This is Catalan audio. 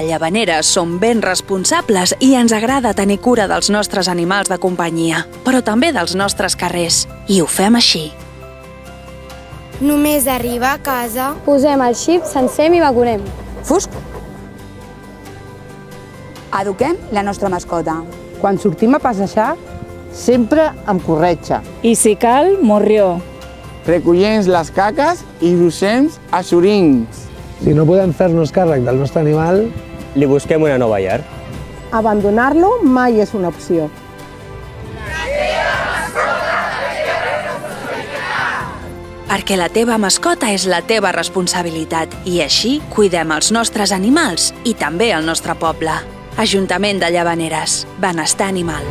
A Llavaneres som ben responsables i ens agrada tenir cura dels nostres animals de companyia, però també dels nostres carrers. I ho fem així. Només arribar a casa Posem el xip, sencem i vacunem. Fusc. Eduquem la nostra mascota. Quan sortim a passejar, sempre amb corretja. I si cal, morrió. Recollem les caques i usem a surins. Si no podem fer-nos càrrec del nostre animal, li busquem una nova llar. Abandonar-lo mai és una opció. Perquè la teva mascota és la teva responsabilitat i així cuidem els nostres animals i també el nostre poble. Ajuntament de Llavaneres. Benestar animal.